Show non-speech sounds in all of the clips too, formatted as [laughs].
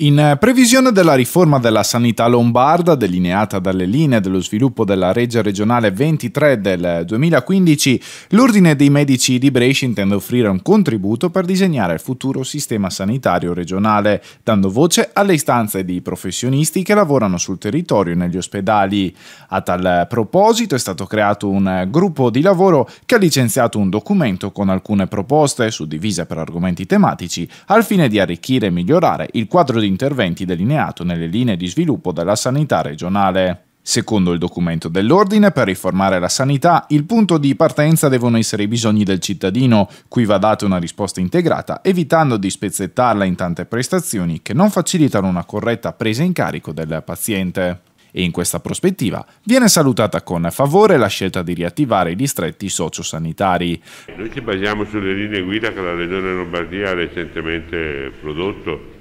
In previsione della riforma della sanità lombarda delineata dalle linee dello sviluppo della legge regionale 23 del 2015, l'Ordine dei Medici di Brescia intende offrire un contributo per disegnare il futuro sistema sanitario regionale, dando voce alle istanze di professionisti che lavorano sul territorio e negli ospedali. A tal proposito è stato creato un gruppo di lavoro che ha licenziato un documento con alcune proposte, suddivise per argomenti tematici, al fine di arricchire e migliorare il quadro di interventi delineato nelle linee di sviluppo della sanità regionale. Secondo il documento dell'ordine, per riformare la sanità, il punto di partenza devono essere i bisogni del cittadino, cui va data una risposta integrata, evitando di spezzettarla in tante prestazioni che non facilitano una corretta presa in carico del paziente. E in questa prospettiva viene salutata con favore la scelta di riattivare i distretti sociosanitari. Noi ci basiamo sulle linee guida che la Regione Lombardia ha recentemente prodotto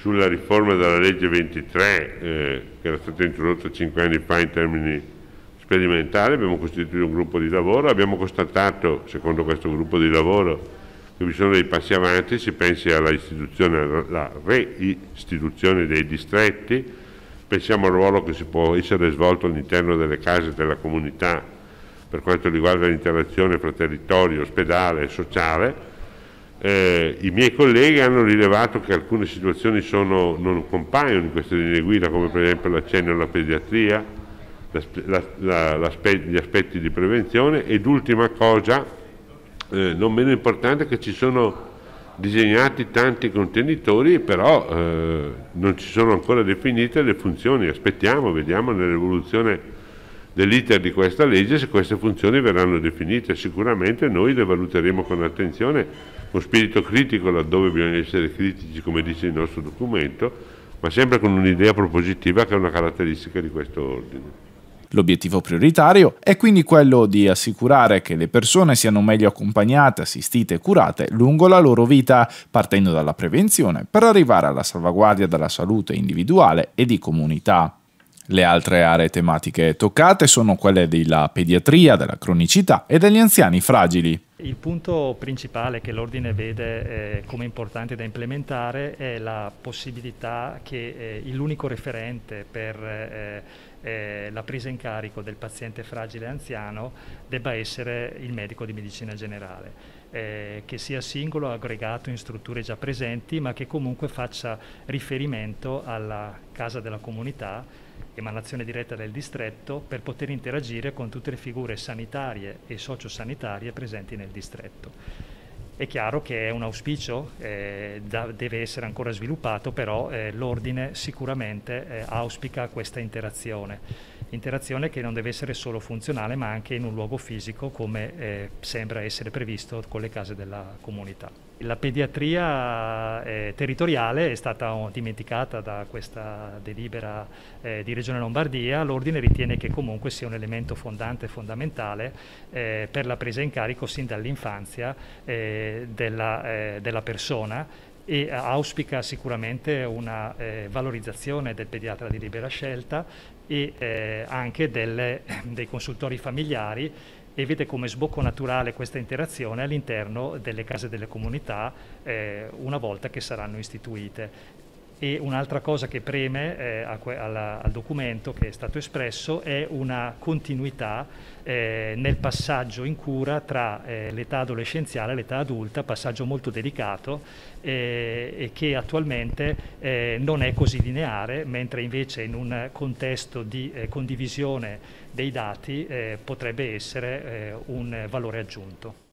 sulla riforma della legge 23 eh, che era stata introdotta cinque anni fa in termini sperimentali, abbiamo costituito un gruppo di lavoro, abbiamo constatato, secondo questo gruppo di lavoro, che vi sono dei passi avanti, si pensi alla istituzione, alla reistituzione dei distretti, pensiamo al ruolo che si può essere svolto all'interno delle case della comunità per quanto riguarda l'interazione fra territorio, ospedale e sociale, eh, I miei colleghi hanno rilevato che alcune situazioni sono, non compaiono in queste linee guida, come per esempio l'accenno alla pediatria, la, la, la, gli aspetti di prevenzione ed ultima cosa, eh, non meno importante, che ci sono disegnati tanti contenitori, però eh, non ci sono ancora definite le funzioni. Aspettiamo, vediamo nell'evoluzione dell'iter di questa legge se queste funzioni verranno definite. Sicuramente noi le valuteremo con attenzione con spirito critico laddove bisogna essere critici, come dice il nostro documento, ma sempre con un'idea propositiva che è una caratteristica di questo ordine. L'obiettivo prioritario è quindi quello di assicurare che le persone siano meglio accompagnate, assistite e curate lungo la loro vita, partendo dalla prevenzione per arrivare alla salvaguardia della salute individuale e di comunità. Le altre aree tematiche toccate sono quelle della pediatria, della cronicità e degli anziani fragili. Il punto principale che l'Ordine vede eh, come importante da implementare è la possibilità che eh, l'unico referente per eh, eh, la presa in carico del paziente fragile anziano debba essere il medico di medicina generale. Eh, che sia singolo o aggregato in strutture già presenti, ma che comunque faccia riferimento alla casa della comunità emanazione diretta del distretto per poter interagire con tutte le figure sanitarie e sociosanitarie presenti nel distretto. È chiaro che è un auspicio, eh, da, deve essere ancora sviluppato, però eh, l'ordine sicuramente eh, auspica questa interazione. Interazione che non deve essere solo funzionale ma anche in un luogo fisico come eh, sembra essere previsto con le case della comunità. La pediatria eh, territoriale è stata dimenticata da questa delibera eh, di Regione Lombardia, l'Ordine ritiene che comunque sia un elemento fondante e fondamentale eh, per la presa in carico sin dall'infanzia eh, della, eh, della persona e auspica sicuramente una eh, valorizzazione del pediatra di libera scelta e eh, anche delle, [laughs] dei consultori familiari e vede come sbocco naturale questa interazione all'interno delle case delle comunità eh, una volta che saranno istituite. E un'altra cosa che preme eh, alla, al documento che è stato espresso è una continuità eh, nel passaggio in cura tra eh, l'età adolescenziale e l'età adulta, passaggio molto delicato eh, e che attualmente eh, non è così lineare, mentre invece in un contesto di eh, condivisione dei dati potrebbe essere un valore aggiunto.